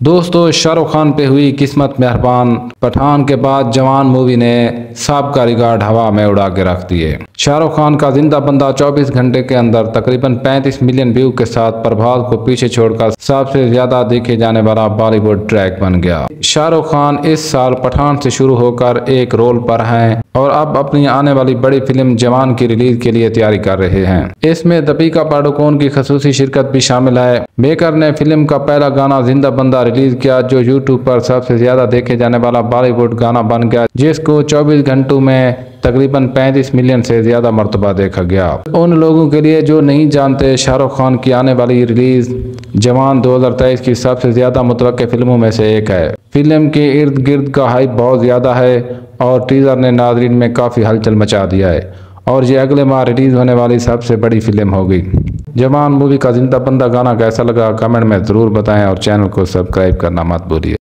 दोस्तों, शाहरुख खान पे हुई किस्मत मेहरबान। पठान के बाद जवान मूवी ने सबका रिकॉर्ड हवा में उड़ा के रख दिए। शाहरुख खान का ज़िंदा बंदा 24 घंटे के अंदर तकरीबन 35 मिलियन व्यू के साथ प्रभात को पीछे छोड़कर सबसे ज़्यादा देखे जाने वाला बॉलीवुड ट्रैक बन गया। शाहरुख खान इस साल पठान से शुरू होकर एक रोल पर हैं और अब अपनी आने वाली बड़ी फ़िल्म जवान की रिलीज़ के लिए तैयारी कर रहे हैं। इसमें दीपिका पाडुकोन की खसूसी शिरकत भी शामिल है। मेकर ने फ़िल्म का पहला गाना ज़िंदा बंदा रिलीज़ किया, जो यूट्यूब पर सबसे ज़्यादा देखे जाने वाला बॉलीवुड गाना बन गया, जिसको 24 घंटों में तकरीबन 35 मिलियन से ज़्यादा मरतबा देखा गया। उन लोगों के लिए जो नहीं जानते शाहरुख खान की आने वाली रिलीज़ जवान 2023 की सबसे ज़्यादा मुतव फ़िल्मों में से एक है। फ़िल्म के इर्द गिर्द का हाइप बहुत ज़्यादा है और टीजर ने नाजरीन में काफ़ी हलचल मचा दिया है और ये अगले माह रिलीज़ होने वाली सबसे बड़ी फ़िल्म होगी। जवान मूवी का ज़िंदा बंदा गाना कैसा लगा? कमेंट में ज़रूर बताएँ और चैनल को सब्सक्राइब करना मत भूलिए।